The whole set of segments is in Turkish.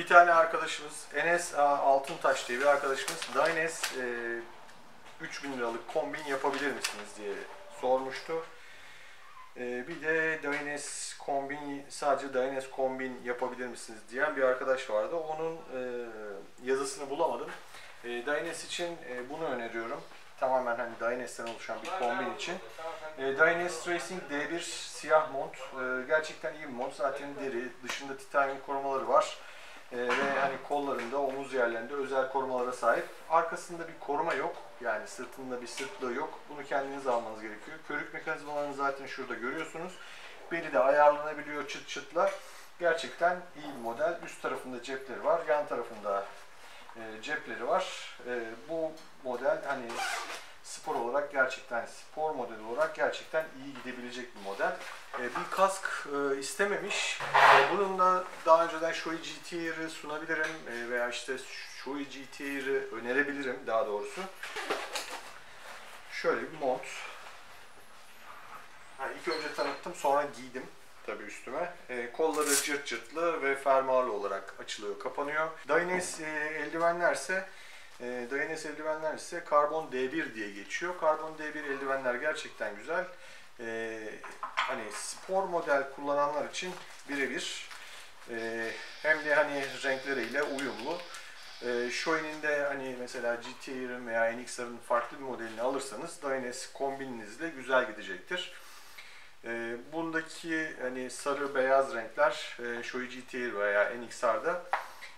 Bir tane arkadaşımız Enes A. Altıntaş diye bir arkadaşımız Dynes e, 3000 liralık kombin yapabilir misiniz diye sormuştu. E, bir de Dynes kombin sadece Dynes kombin yapabilir misiniz diyen bir arkadaş vardı. Onun e, yazısını bulamadım. E, Dynes için e, bunu öneriyorum. Tamamen hani Dynes'ten oluşan bir kombin için. E, Dynes Racing D1 siyah mont. E, gerçekten iyi bir mont. Zaten deri, dışında titanyum korumaları var. Ee, ve hani kollarında, omuz yerlerinde özel korumalara sahip. Arkasında bir koruma yok. Yani sırtında bir sırtlığı yok. Bunu kendiniz almanız gerekiyor. Körük mekanizmalarını zaten şurada görüyorsunuz. Beli de ayarlanabiliyor çıt çıtla. Gerçekten iyi bir model. Üst tarafında cepleri var. Yan tarafında e, cepleri var. E, bu model hani gerçekten spor modeli olarak gerçekten iyi gidebilecek bir model. E, bir kask e, istememiş. E, bununla daha önceden Shoei GTR'ı sunabilirim e, veya işte Shoei GTR'ı önerebilirim daha doğrusu. Şöyle bir mont. Ha, ilk önce tanıttım sonra giydim tabii üstüme. E, kolları cırt cırtlı ve fermuarlı olarak açılıyor, kapanıyor. Dynes e, eldivenlerse e, Dynes eldivenler ise karbon D1 diye geçiyor. Karbon D1 eldivenler gerçekten güzel. E, hani spor model kullananlar için birebir. E, hem de hani renkleriyle uyumlu. E, Shoei'nin de hani mesela GTR'ın veya NXR'ın farklı bir modelini alırsanız Dynes kombininizle güzel gidecektir. E, bundaki hani sarı beyaz renkler e, Shoei GTR veya NXR'da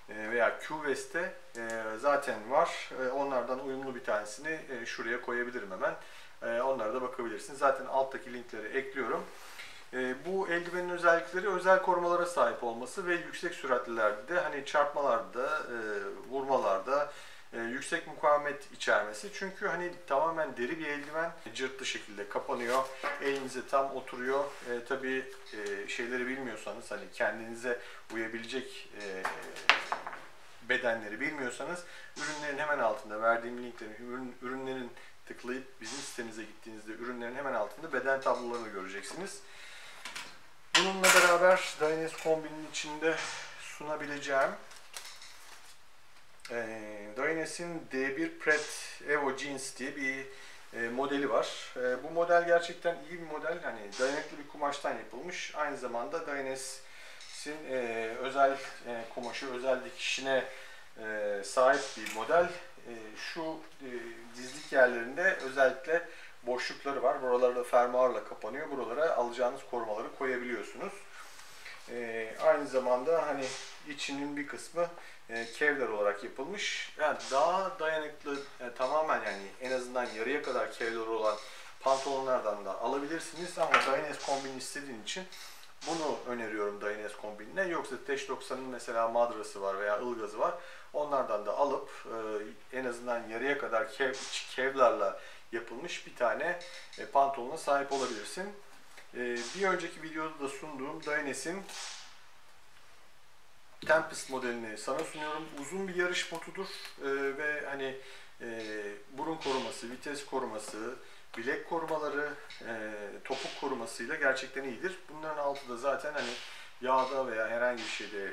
veya QVest'te e, zaten var. E, onlardan uyumlu bir tanesini şuraya koyabilirim hemen. Onlara da bakabilirsiniz. Zaten alttaki linkleri ekliyorum. Bu eldivenin özellikleri özel korumalara sahip olması ve yüksek süratlilerde de hani çarpmalarda, vurmalarda yüksek mukavemet içermesi. Çünkü hani tamamen deri bir eldiven cırtlı şekilde kapanıyor. Elinize tam oturuyor. E, tabii e, şeyleri bilmiyorsanız hani kendinize uyabilecek e, bedenleri bilmiyorsanız ürünlerin hemen altında verdiğim linklerin ürün, ürünlerin tıklayıp bizim sitemize gittiğinizde ürünlerin hemen altında beden tablolarını göreceksiniz. Bununla beraber Dynes kombinin içinde sunabileceğim e, Dynes'in D1 Pret Evo Jeans diye bir e, modeli var. E, bu model gerçekten iyi bir model. Hani dayanıklı bir kumaştan yapılmış. Aynı zamanda Dynes'in e, özel e, kumaşı, özel dikişine e, sahip bir model. E, şu e, dizlik yerlerinde özellikle boşlukları var. Buralarda fermuarla kapanıyor. Buralara alacağınız korumaları koyabiliyorsunuz. E, aynı zamanda hani içinin bir kısmı e, kevlar olarak yapılmış. Yani daha dayanıklı, yani tamamen yani en azından yarıya kadar kevlar olan pantolonlardan da alabilirsiniz ama Dynes kombini istediğin için bunu öneriyorum Dynes kombinine. Yoksa Teş 90'ın mesela madrası var veya ılgazı var. Onlardan da alıp e, en azından yarıya kadar kev, kevlarla yapılmış bir tane e, pantolona sahip olabilirsin. E, bir önceki videoda da sunduğum Dynes'in Tempest modelini sana sunuyorum. Uzun bir yarış motudur e, ve hani e, burun koruması, vites koruması, bilek korumaları, topuk korumasıyla gerçekten iyidir. Bunların altı da zaten hani yağda veya herhangi bir şeyde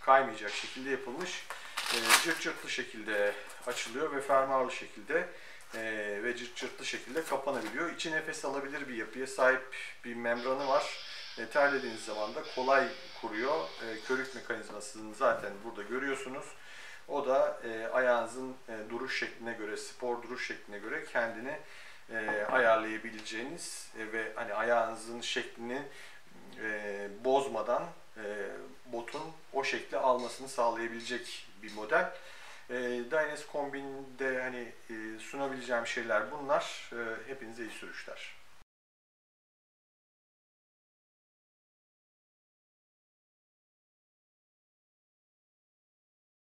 kaymayacak şekilde yapılmış. E, cırt cırtlı şekilde açılıyor ve fermuarlı şekilde e, ve cırt cırtlı şekilde kapanabiliyor. İçi nefes alabilir bir yapıya sahip bir membranı var. E, terlediğiniz zaman da kolay kuruyor. E, körük mekanizmasını zaten burada görüyorsunuz. O da e, ayağınızın e, duruş şekline göre, spor duruş şekline göre kendini e, ayarlayabileceğiniz e, ve hani ayağınızın şeklini e, bozmadan e, botun o şekli almasını sağlayabilecek bir model. E, Dynes Kombin'de hani e, sunabileceğim şeyler bunlar. E, hepinize iyi sürüşler.